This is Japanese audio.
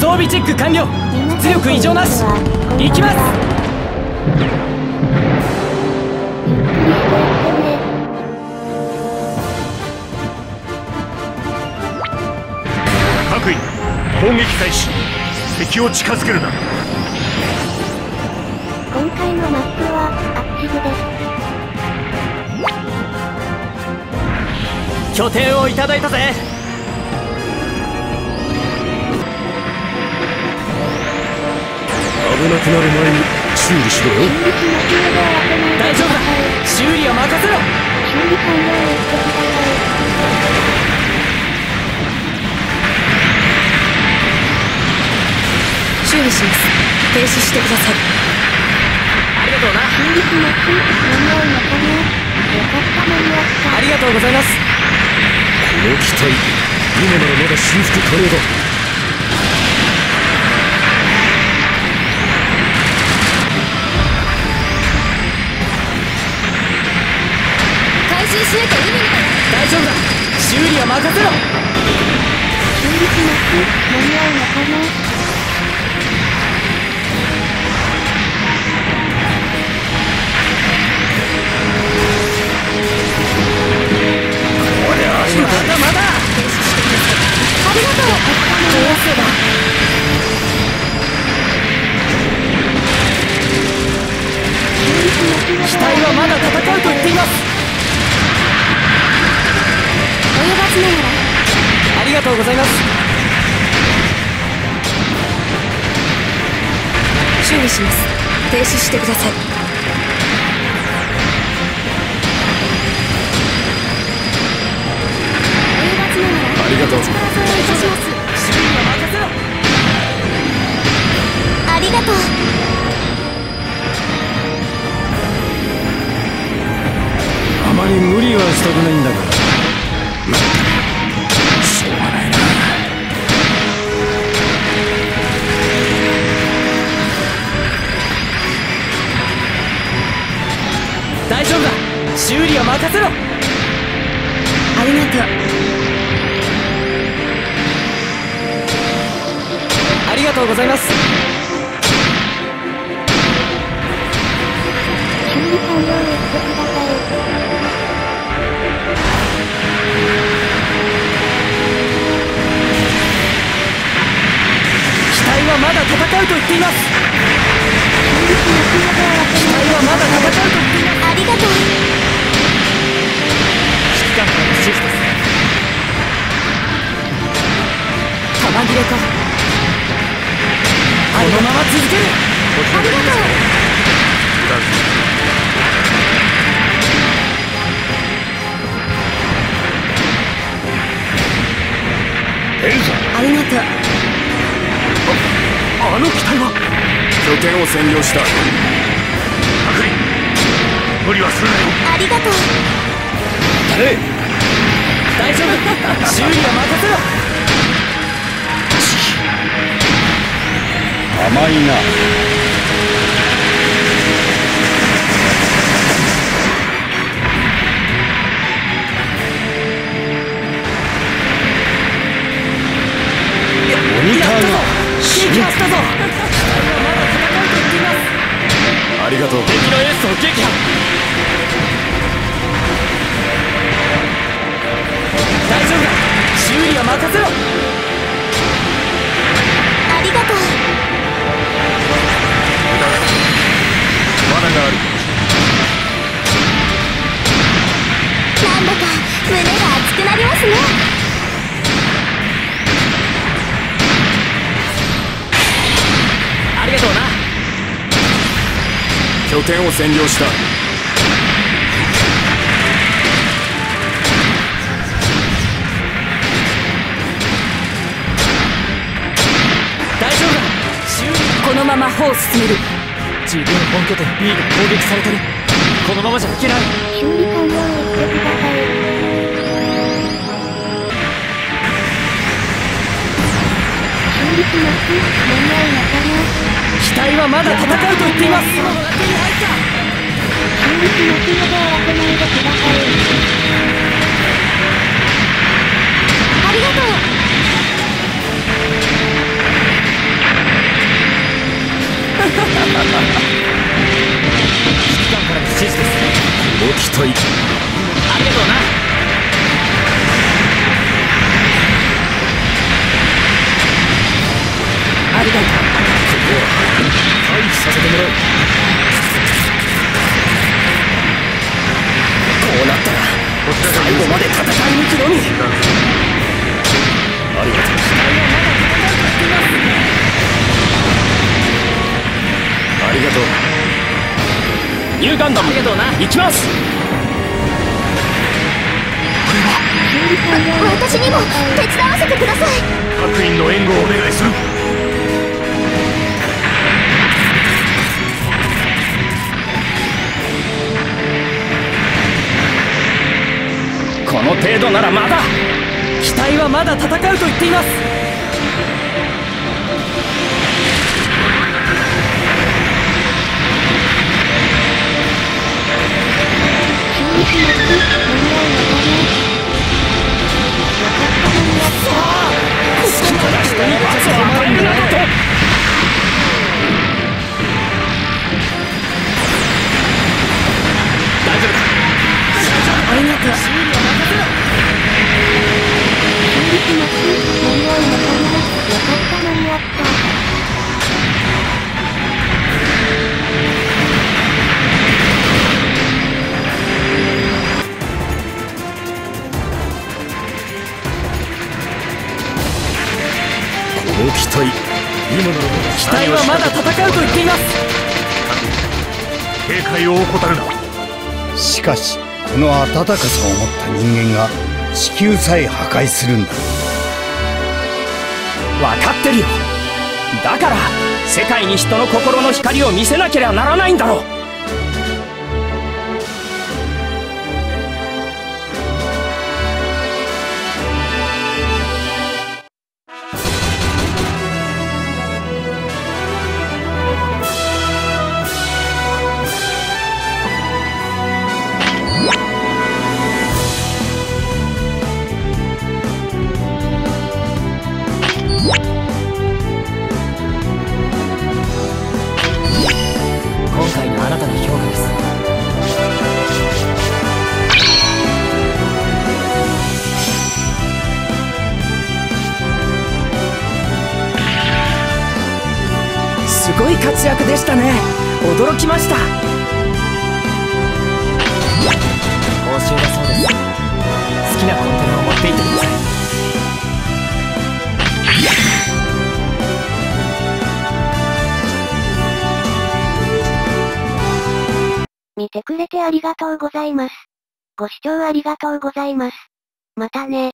装備チェック完了。出力異常なし。行きます。攻撃開始。敵を近づけるな。今回のマップはアッチブです。拠点をいただいたぜ危なくなる前に修理しろよ。大丈夫だ。修理は任せろ。修理します。停止してください。ありがとうな。ありがとうございます。この機体今ならまだ修復可能だ丈夫だ。修理は任せろ。修理します間に合うのかな？ございます。修理します。停止してください。あありがとう。あまり無理はしたくないんだか大丈夫だ。修理は任せろ。ありがとう。ありがとうございます。機体はまだ戦うと言っていますありがとう。あの機体は？拠点を占領した。無理はするなよ。ありがとう。ええ。大丈夫。修理は任せろ。甘いな拠点を占領した。大丈夫だ。修理。このまま歩を進める。自分本拠点 B が攻撃されてるこのままじゃいけない。修理機体はまだ戦うと言っています修理しますので慌てないでくださいで戦い抜くのみありがとう。ありがとう。ニューガンダムありがとうな行きます私にも手伝わせてください。各員の援護をお願いするの程度ならまだ機体はまだ戦うと言っています。この機体今ならば機体はまだ戦うと言っています。警戒を怠るな。しかしこの温かさを持った人間が地球さえ破壊するんだ。分かってるよ。だから世界に人の心の光を見せなければならないんだろうごい活躍でしたね驚きました報酬だそうです好きなコンテナを持っていってください見てくれてありがとうございます。ご視聴ありがとうございます。またね。